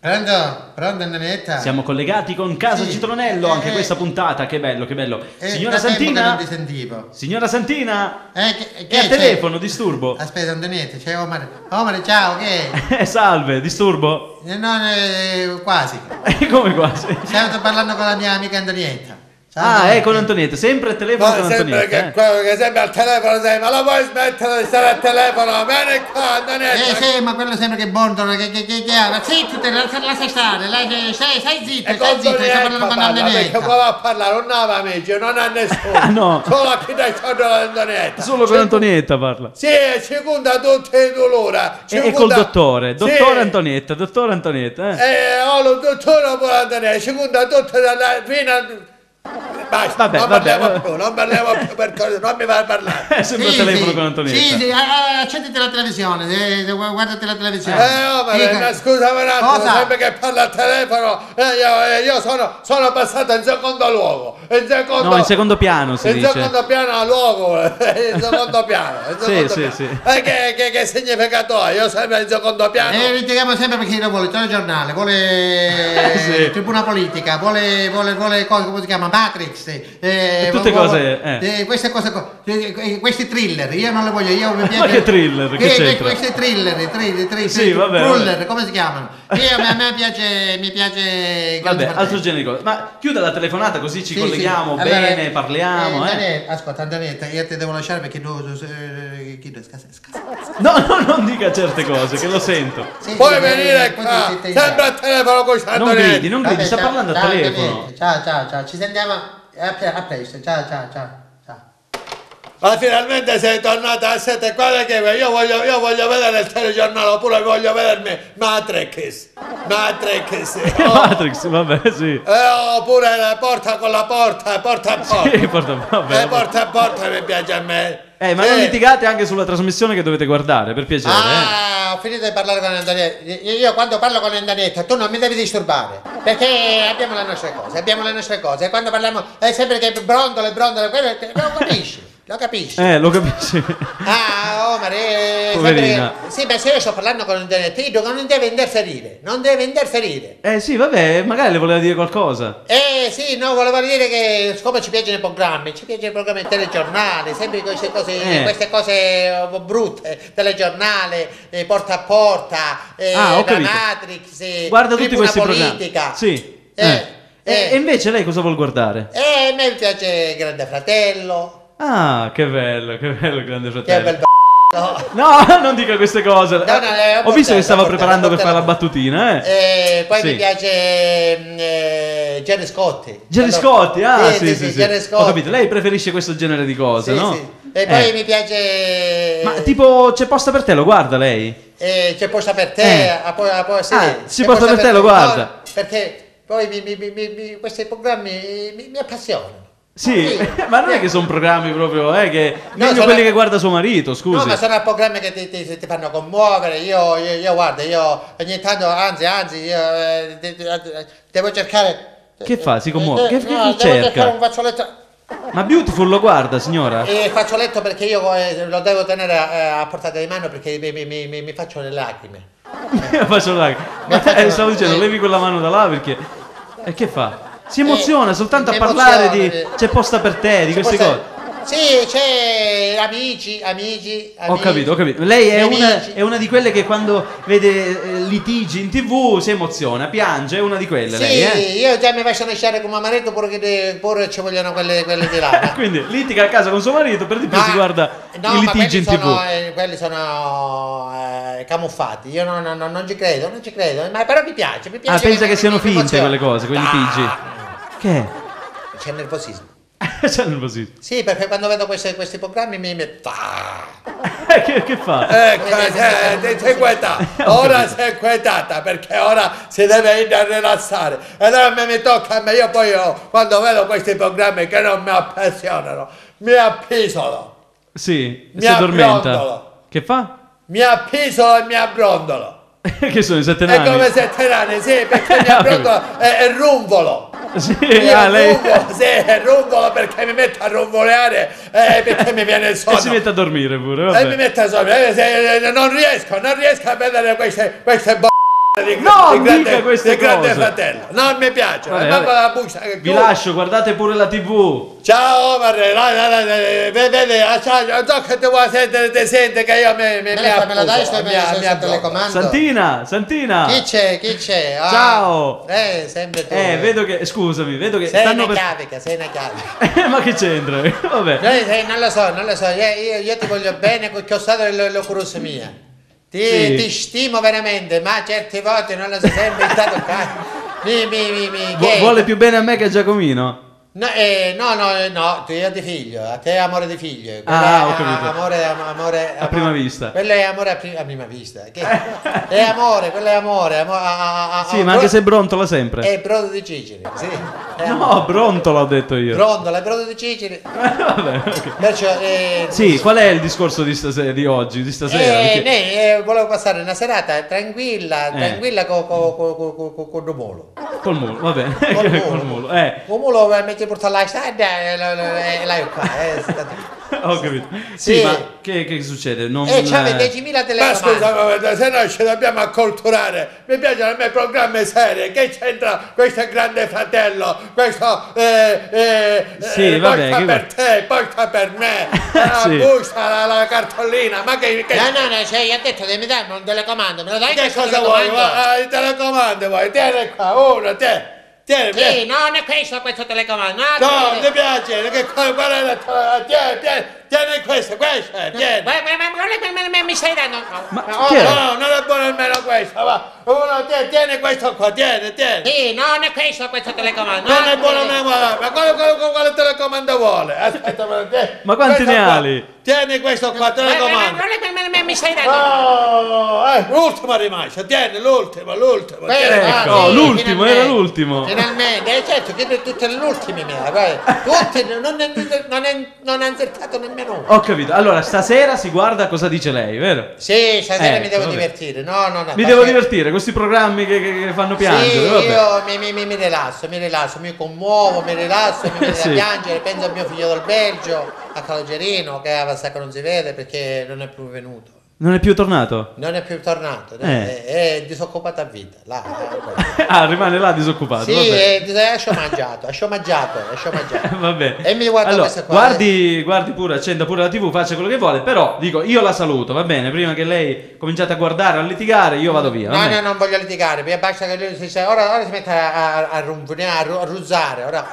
Pronto? Pronto Antonietta? Siamo collegati con Casa Sì. Citronello, anche Eh, questa eh. puntata, che bello, che bello. Eh, Signora che Santina? Signora Santina? Eh, che, È al telefono, disturbo. Aspetta Antonietta, c'è Omar. Omar, ciao, che? Eh, salve, disturbo? Eh, eh, quasi. Eh, Come quasi? Stavo parlando con la mia amica Antonietta. Ah, Antonietta. è con Antonietta, sempre al telefono Ma con sempre Antonietta. che eh. quello che sempre al telefono sei, ma la vuoi smettere di stare al telefono? Vieni qua, Antonietta. Eh sì, ma quello sempre che bordola, che, che, che, che ha. Zitto, te, la, la sai stare, la, stai, stai zitto, E stai con zitto, stai Antonietta parlando con perché Antonietta. qua va a parlare, non ha amici, non ha nessuno. Ah, no. Solo a chi dai soldi all'Antonietta. Solo con Antonietta parla. Sì, ci conta tutti i dolori. ci E, e col dottore, Sì. dottore Antonietta, dottore Antonietta. Eh. Eh, ho lo dottore pure Antonietta, ci conta tutti dalla fino a... Basta, Vabbè, non vabbè. parliamo più, non parliamo più per non mi fai parlare. È sempre al telefono con Antonietta. Sì, sì, accenditi la televisione, eh, eh, guardati la televisione. Eh, oh, ma Dica. ma scusami un attimo, Cosa? sempre che parla al telefono, eh, io, eh, io sono, sono passato in secondo luogo, in secondo, No, in secondo piano si in dice. secondo piano a luogo, eh, in secondo piano, in Sì, secondo sì, piano. sì. Eh, che, che, che significato ha? Io sempre in secondo piano. Eh, richiamiamo sempre perché lo vuole, il telegiornale, vuole Sì. tribuna politica, vuole, vuole, vuole cosa, come si chiama, Matrix, eh, tutte vuole- cose, eh. eh, queste cose, co- eh, eh, questi thriller, io non le voglio, io mi piace... che thriller? Che Eh, c'entra? Questi thriller, thriller, thriller, Sì, vabbè, thriller, vabbè. come si chiamano? Io, a me piace, mi piace... Vabbè, altro genere di cose. Ma chiuda la telefonata così ci Sì, colleghiamo sì. Allora, bene, parliamo. eh, Eh, Antonietta, ascolta, Antonietta, io ti devo lasciare perché tu... eh, chi- scasa- scasa- No, no, non dica certe cose, che lo sento. sì, Puoi sì, venire eh, qua, sempre al telefono con Non gridi, non gridi, Vabbè, sta ciao, parlando al ciao, telefono. Ciao, ciao, ciao, ci sentiamo a, pre- a presto. Ciao, ciao, ciao. Ma finalmente sei tornata a sette, guarda che io voglio, io voglio vedere il telegiornale oppure voglio vedermi Matrix, Matrix, oh. Matrix, vabbè, sì. Eh, oppure la porta con la porta, porta a porta. Sì, porta, vabbè. Eh, porta a porta mi piace a me. Eh, ma Sì. non litigate anche sulla trasmissione che dovete guardare, per piacere, eh. Ah, ho finito di parlare con Antonietta. Io io quando parlo con Antonietta, tu non mi devi disturbare. Perché abbiamo le nostre cose, abbiamo le nostre cose. E quando parliamo è sempre che brondole, brondole, quello lo capisci, lo capisci. Eh, lo capisci. Ah, Omar, eh, Poverina. sempre- Sì, ma se io sto parlando con dico che non deve interferire, non deve interferire. Eh sì, vabbè, magari le voleva dire qualcosa. Eh sì, no, volevo dire che siccome ci piacciono i programmi, ci piacciono i programmi telegiornali, sempre queste cose, Eh. queste cose eh, brutte, telegiornale, eh, porta a porta, eh, Ah. Matrix, eh, Guarda tutti questi politica. programmi. Sì. Eh, Eh. eh. E invece lei cosa vuol guardare? Eh, a me piace Grande Fratello, Ah, che bello, che bello, grande che fratello. bel b***o. No, non dica queste cose. no, è un Ho visto portello, che stava un portello, preparando un per fare la battutina, eh. Eh, poi Sì. mi piace mm, eh, Gerry Scotti. Jerry Scotti, ah, sì, sì, sì. Jerry Ho capito, lei preferisce questo genere di cose, Sì, no? sì. E poi Eh. mi piace... Ma tipo c'è posta per te, lo guarda lei? Eh, c'è posta per te, Eh. ah, poi- ah, poi- sì, Ah, si c'è posta per te, lo guarda. No, perché poi mi- mi- mi- questi programmi mi, mi appassionano. Sì, ma non è che sono programmi proprio, eh, che No, meglio sono- quelli che guarda suo marito, scusi. No, ma sono programmi che ti, ti- ti fanno commuovere. Io, io, io, guarda, io ogni tanto, anzi, anzi, io eh, de- de- devo cercare. Che fa? Si commuove? Eh, Che- no, che devo cerca? cercare un fazzoletto. Ma Beautiful lo guarda, signora? E fazzoletto perché io eh, lo devo tenere a, a portata di mano perché mi, mi- mi- mi- faccio le lacrime. Faccio là. Ma faccio- eh, stavo dicendo, eh. levi quella mano da là perché... E che fa? Si emoziona Eh, soltanto a parlare di... eh. C'è posta per te, di queste cose. Sì, c'è amici, amici, Ho amici. capito, ho capito. Lei è una, è una di quelle che quando vede eh, litigi in tv si emoziona, piange, è una di quelle Sì, lei, eh? io già mi faccio lasciare come marito pure, che, pure ci vogliono quelle, quelle di là. Quindi litiga a casa con suo marito, per di più si guarda no, i ma litigi in tv. sono, eh, quelli sono eh, camuffati, io non, non- non ci credo, non ci credo, ma però mi piace, mi piace. Ah, pensa mi- che siano finte quelle cose, quei litigi? Ah, Che? C'è nervosismo. C'è nervosismo. Sì, perché quando vedo questi, questi programmi mi... mi ah. Eh, che, che fa? Ecco, sei, sei, quietata. Ora sei quietata perché ora si deve ir a rilassare. E allora mi tocca a me, io poi io, quando vedo questi programmi che non mi appassionano, mi appisolo, Sì, Mi si addormenta. Che fa? mi appisolo e mi abbrondolo. che sono i sette È nani? come sette nani, sì, perché mi abbrondolo e, e rumvolo. Sì, Io ah, lei... rumvolo, sì, perché mi metto a rumvoleare eh, perché mi viene il E sonno. si mette a dormire pure, E mi vabbè. metto a sonno, eh, se- non riesco, non riesco a vedere queste, queste b***e di, Non di grande, dica queste di grande cose. fratello. Non mi piace. Vabbè, vabbè. la buccia che Vi lascio, guardate pure la TV. Ciao non so che ti vuoi sentire, ti senti che io mi, mi, Me mi la, dai appuso, sto mi- mi appuso. telecomando? Santina, Santina. Chi c'è? Chi c'è? Ah, Ciao. Eh, sempre tu. Eh, vedo che, scusami, vedo che Sei stanno una per... chiavica, sei una chiavica. Eh, ma che c'entra? Vabbè. Noi, eh, non lo so, non lo so, io, io- io ti voglio bene che ho stato le, le curose mie. Ti, Sì. ti stimo veramente, ma certe volte non lo so sempre stato Mi, mi, mi, mi, Vu- che- vuole più bene a me che a Giacomino? No, eh, no, no, eh, no, tu io di figlio, a te è amore di figlio. Ah, è ho capito. Amore, am- amore, A prima vista. Quello è amore a, pri- a prima vista. Che- è amore, quello è amore. amo- a- a- Sì, ma anche se brontola sempre. È brodo di Cicili, sì. È No, brontola ho detto io. Brontola, è brodo di Cicili. Vabbè, ok. Perciò, eh, Sì, qual è il discorso di, stasera, di oggi, di stasera? Eh, Perché- ne, eh, volevo passare una serata tranquilla, Eh. tranquilla con co, co, co, co, co, mulo. Col mulo, va bene. Col Col mulo, eh. Il mulo eh, metti porta alla strada e è qua. Eh, Ho capito. Sì, Sì. ma che, che succede? Non, eh, c'ave eh, 10.000 Ma telecomandi. scusa, ma se noi ci dobbiamo acculturare, mi piacciono a me programmi seri, che c'entra questo grande fratello, questo eh, eh, Sì, eh, vabbè, porta che- per te, porta per me, la Sì. busta, la, la cartolina, ma che, che, No, no, no, cioè, io ho detto devi darmi un telecomando, me lo dai che cosa vuoi? Ah, il telecomando vuoi? Tieni qua, uno, te, tieni, Sì, tieni. no, non è questo questo telecomando. No, No, ti piace, che qual è la. Tieni, tieni, tieni questo, questo, tieni. Ma, ma, ma, ma, ma- ma- mi stai dando... Ma oh, no. No, non è buono nemmeno questo, va. Uno, tieni, tieni questo qua, tieni, tieni. Sì, no, non è questo questo telecomando. Non no, è buono no. nemmeno, ma quale, quale, quale telecomando vuole? Aspetta, ma, tieni. Ma quanti Questo ne qua. hai? Tieni questo qua, Ma- ma- ma- telecomando. ma- ma- ma- mi stai dando... Oh, eh, l'ultimo è rimasto, tieni, l'ultimo, l'ultimo. Beh, tieni. Ecco, ah, sì, l'ultimo, era l'ultimo. Finalmente, eh, certo, che per tutte le ultime me la guarda. Tutti, non è, non è, non è azzeccato nemmeno uno. Ho capito. Allora, stasera si guarda cosa dice lei, vero? Sì, stasera Ecco, mi devo vabbè. divertire. No, no, no. Mi devo divertire, questi programmi che, che- che fanno piangere, Sì, vabbè. io mi, mi- mi- mi rilasso, mi rilasso, mi commuovo, mi rilasso, mi viene Sì. da piangere, penso al mio figlio del Belgio, a Calogерino, che avanza che non si vede perché non è più venuto. Non è più tornato? Non è più tornato, Eh. è, è disoccupato a vita. Là, eh, ah, rimane là disoccupato. sì, vabbè. è, sciomaggiato, è sciomaggiato, è sciomaggiato. Va bene. E mi guarda allora, queste qua, Guardi, guardi pure, accenda pure la TV, faccia quello che vuole. Però dico, io la saluto, va bene? Prima che lei cominciate a guardare, a litigare, io vado via. No, no, non voglio litigare, perché basta che lui si ora, ora si mette a, a, a a, a ruzzare, ora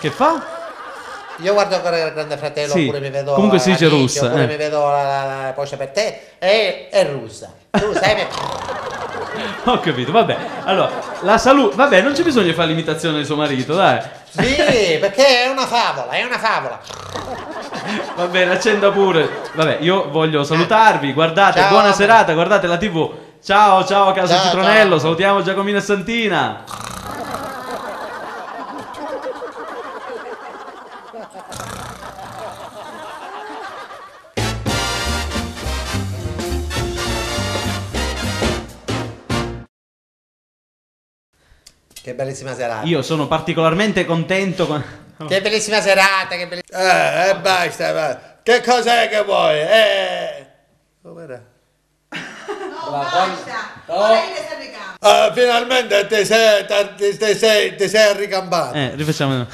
Che fa? Io guardo ancora il grande fratello, Sì, oppure mi vedo comunque si dice russa, oppure eh. mi vedo la, la, la posta per te, e è russa. Tu sai me... Ho capito, vabbè. Allora, la saluto. Vabbè, non c'è bisogno di fare l'imitazione di suo marito, dai. Sì, perché è una favola, è una favola. Va bene, accenda pure. Vabbè, io voglio salutarvi. Guardate, Ciao, buona serata, guardate la TV. Ciao, ciao, casa Ciao, Citronello. ciao. Salutiamo Giacomino e Santina. Che bellissima serata. Io sono particolarmente contento. con- Che bellissima serata, che bellissima... Eh, e basta, va. Che cos'è che vuoi? Eh... Com'era? No, basta! Ora io ne sto recando. Ah, finalmente ti sei, ti, ti sei, ti sei arricambato. Eh, rifacciamo.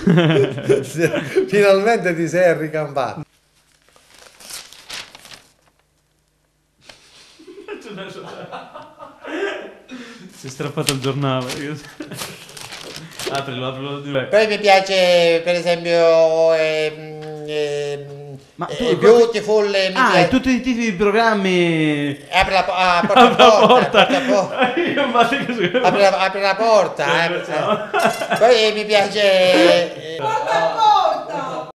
finalmente ti sei arricambato. si è strappato il giornale. Aprilo, aprilo. di nuovo. Poi mi piace, per esempio, ehm, ehm, Ma eh, tu- Beautiful, eh, mi Ah, piace- tutti i tipi di programmi. Apri la, po- ah, porta, Apri la porta, porta. porta, porta. Io infatti così. Apri la, apri la porta, Eh, eh. Poi mi piace... eh, Porta a